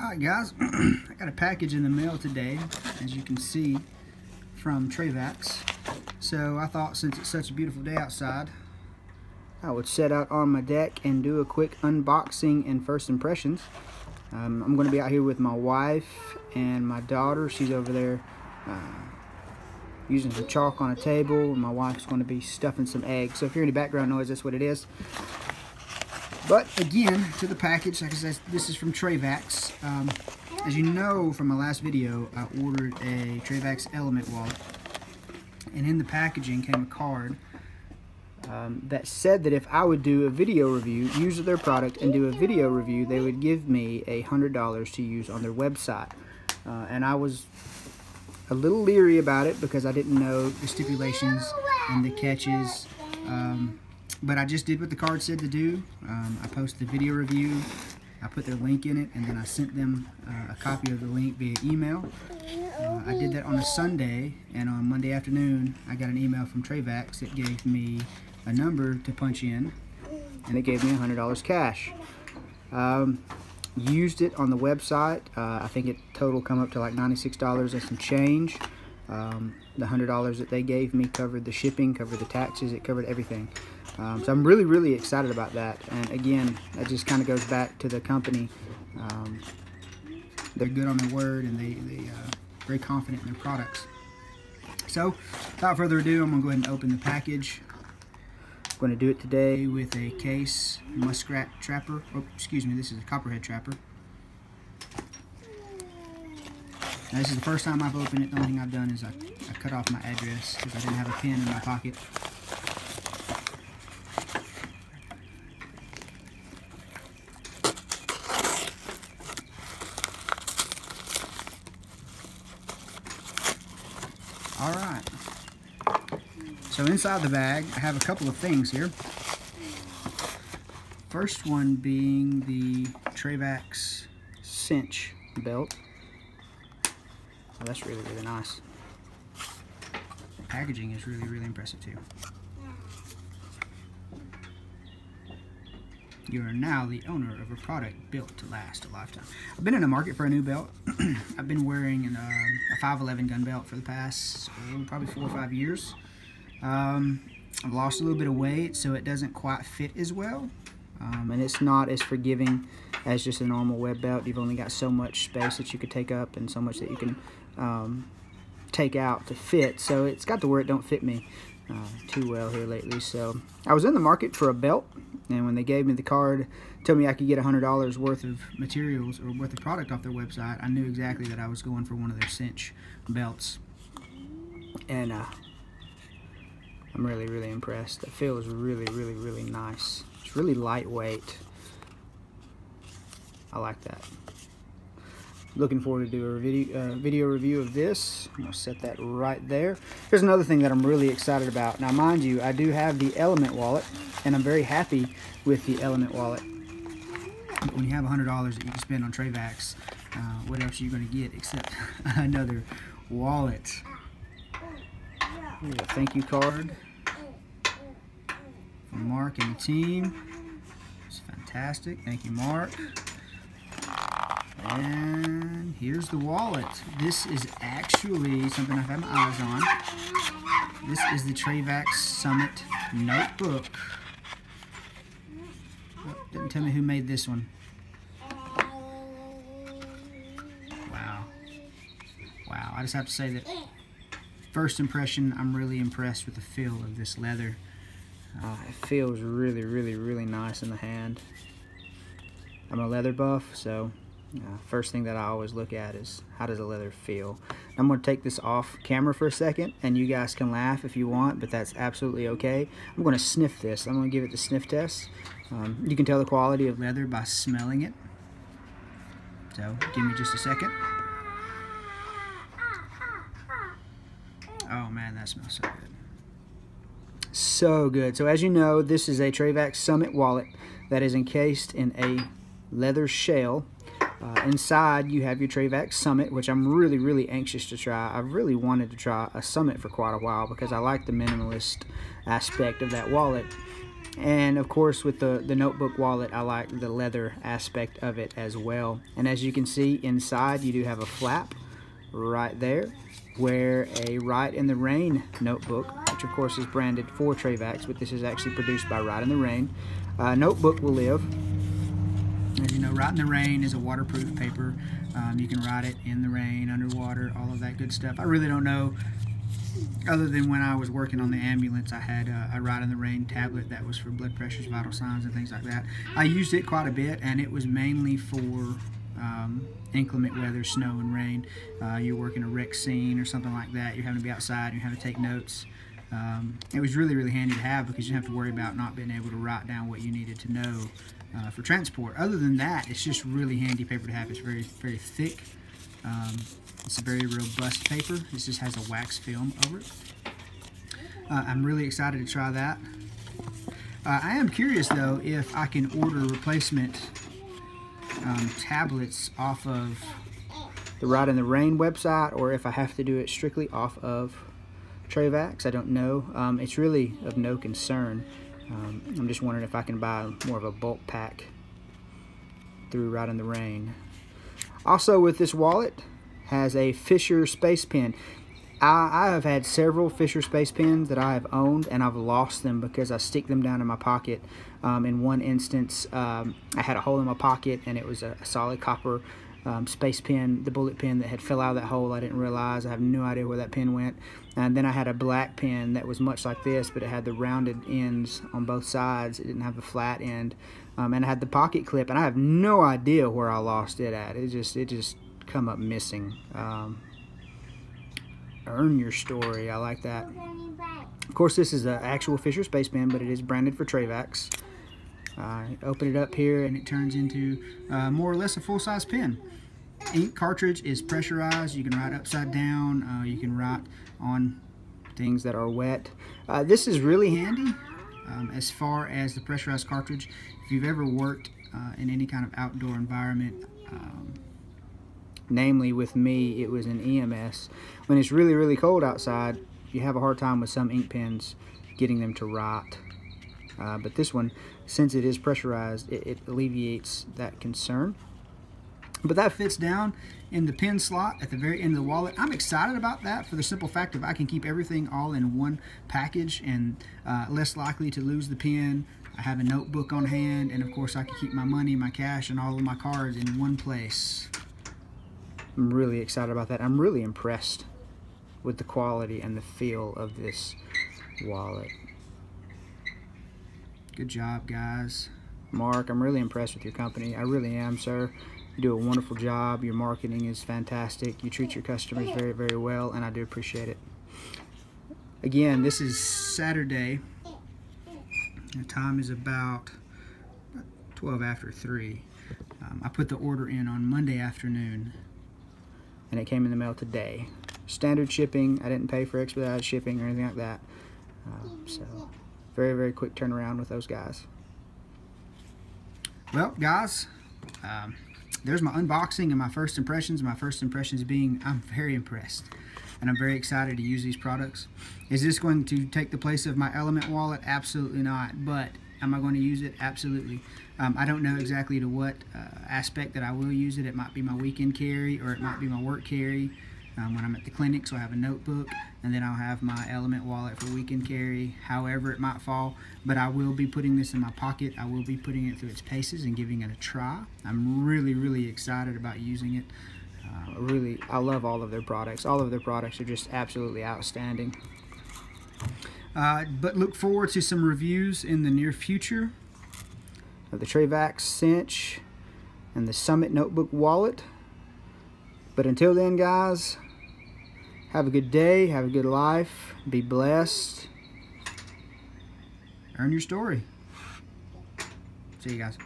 Alright guys, I got a package in the mail today, as you can see, from Trayvax. So I thought since it's such a beautiful day outside, I would set out on my deck and do a quick unboxing and first impressions. Um, I'm going to be out here with my wife and my daughter. She's over there uh, using some chalk on a table. My wife's going to be stuffing some eggs. So if you hear any background noise, that's what it is. But again, to the package, like I said, this is from Trayvax. Um, as you know from my last video, I ordered a Trayvax Element wallet. And in the packaging came a card um, that said that if I would do a video review, use their product and do a video review, they would give me a $100 to use on their website. Uh, and I was a little leery about it because I didn't know the stipulations and the catches. Um, but I just did what the card said to do. Um, I posted the video review, I put their link in it, and then I sent them uh, a copy of the link via email. Uh, I did that on a Sunday, and on Monday afternoon, I got an email from Trayvax that gave me a number to punch in, and it gave me $100 cash. Um, used it on the website. Uh, I think it total come up to like $96 and some change. Um, the $100 that they gave me covered the shipping, covered the taxes, it covered everything. Um, so I'm really, really excited about that. And again, that just kind of goes back to the company. Um, they're good on their word and they, they uh, very confident in their products. So without further ado, I'm going to go ahead and open the package. I'm going to do it today with a case muskrat trapper. Oh, excuse me, this is a copperhead trapper. Now, this is the first time I've opened it. The only thing I've done is I, I cut off my address because I didn't have a pen in my pocket. All right. So inside the bag, I have a couple of things here. First one being the Trayvax cinch belt. Oh, that's really, really nice. The packaging is really, really impressive too. You are now the owner of a product built to last a lifetime. I've been in the market for a new belt. I've been wearing an, uh, a 511 gun belt for the past oh, probably four or five years. Um, I've lost a little bit of weight, so it doesn't quite fit as well. Um, and it's not as forgiving as just a normal web belt. You've only got so much space that you could take up and so much that you can um, take out to fit. So it's got to where it don't fit me uh, too well here lately. So I was in the market for a belt and when they gave me the card, told me I could get $100 worth of materials or worth of product off their website, I knew exactly that I was going for one of their cinch belts. And uh, I'm really, really impressed. It feels really, really, really nice. It's really lightweight. I like that. Looking forward to do a video, uh, video review of this. I'm going to set that right there. Here's another thing that I'm really excited about. Now, mind you, I do have the Element wallet, and I'm very happy with the Element wallet. But when you have $100 that you can spend on Trayvax, uh, what else are you going to get except another wallet? Here's a thank you card from Mark and the team. It's fantastic. Thank you, Mark. And here's the wallet. This is actually something I've had my eyes on. This is the Trayvax Summit Notebook. Oh, didn't tell me who made this one. Wow. Wow. I just have to say that first impression, I'm really impressed with the feel of this leather. Uh, it feels really, really, really nice in the hand. I'm a leather buff, so uh, first thing that I always look at is how does the leather feel. I'm going to take this off camera for a second and you guys can laugh if you want but that's absolutely okay. I'm going to sniff this. I'm going to give it the sniff test. Um, you can tell the quality of leather by smelling it. So give me just a second. Oh man that smells so good. So good. So as you know this is a Trayvax Summit wallet that is encased in a leather shell uh, inside, you have your Trayvax Summit, which I'm really, really anxious to try. I've really wanted to try a Summit for quite a while because I like the minimalist aspect of that wallet. And of course, with the, the notebook wallet, I like the leather aspect of it as well. And as you can see inside, you do have a flap right there where a Rite in the Rain notebook, which of course is branded for Trayvax, but this is actually produced by Rite in the Rain, uh, notebook will live. You know, Rite in the Rain is a waterproof paper. Um, you can write it in the rain, underwater, all of that good stuff. I really don't know other than when I was working on the ambulance, I had a Rite in the Rain tablet that was for blood pressures, vital signs, and things like that. I used it quite a bit, and it was mainly for um, inclement weather, snow and rain. Uh, you're working a wreck scene or something like that. You're having to be outside. You're having to take notes. Um, it was really, really handy to have because you don't have to worry about not being able to write down what you needed to know uh, for transport. Other than that, it's just really handy paper to have. It's very, very thick. Um, it's a very robust paper. This just has a wax film over it. Uh, I'm really excited to try that. Uh, I am curious though if I can order replacement um, tablets off of the Rite in the Rain website or if I have to do it strictly off of Trayvax. I don't know. Um, it's really of no concern. Um, I'm just wondering if I can buy more of a bulk pack through Rite in the Rain. Also with this wallet, has a Fisher Space Pen. I, I, have had several Fisher Space Pens that I have owned and I've lost them because I stick them down in my pocket. Um, in one instance, um, I had a hole in my pocket and it was a solid copper um, space pen, the bullet pen that had fell out of that hole. I didn't realize. I have no idea where that pen went. And then I had a black pen that was much like this, but it had the rounded ends on both sides. It didn't have the flat end, um, and I had the pocket clip. And I have no idea where I lost it at. It just, it just come up missing. Um, earn your story. I like that. Of course, this is an actual Fisher Space Pen, but it is branded for Trayvax. Uh, open it up here and it turns into uh, more or less a full-size pen. Ink cartridge is pressurized. You can write upside down. Uh, you can write on things that are wet. Uh, this is really handy um, as far as the pressurized cartridge. If you've ever worked uh, in any kind of outdoor environment, um, namely with me it was an EMS when it's really really cold outside you have a hard time with some ink pens getting them to rot uh, but this one since it is pressurized it, it, alleviates that concern but that fits down in the pin slot at the very end of the wallet I'm excited about that for the simple fact of I can keep everything all in one package and uh, less likely to lose the pin I have a notebook on hand and of course I can keep my money my cash and all of my cards in one place I'm really excited about that. I'm really impressed with the quality and the feel of this wallet. Good job, guys. Mark, I'm really impressed with your company. I really am, sir. You do a wonderful job. Your marketing is fantastic. You treat your customers very, very well, and I do appreciate it. Again, this is Saturday. The time is about 12 after 3. Um, I put the order in on Monday afternoon and it came in the mail today. Standard shipping. I didn't pay for expedited shipping or anything like that. Uh, so very, very quick turnaround with those guys. Well, guys, um, there's my unboxing and my first impressions. My first impressions being I'm very impressed and I'm very excited to use these products. Is this going to take the place of my Element wallet? Absolutely not. But am I going to use it? Absolutely. Um, I don't know exactly to what uh, aspect that I will use it. It might be my weekend carry or it might be my work carry um, when I'm at the clinic. So I have a notebook and then I'll have my Element wallet for weekend carry, however it might fall. But I will be putting this in my pocket. I will be putting it through its paces and giving it a try. I'm really, really excited about using it. Uh, really, I love all of their products. All of their products are just absolutely outstanding. Uh, but look forward to some reviews in the near future of the Trayvax Cinch and the Summit Notebook Wallet. But until then, guys, have a good day, have a good life, be blessed, earn your story. See you guys.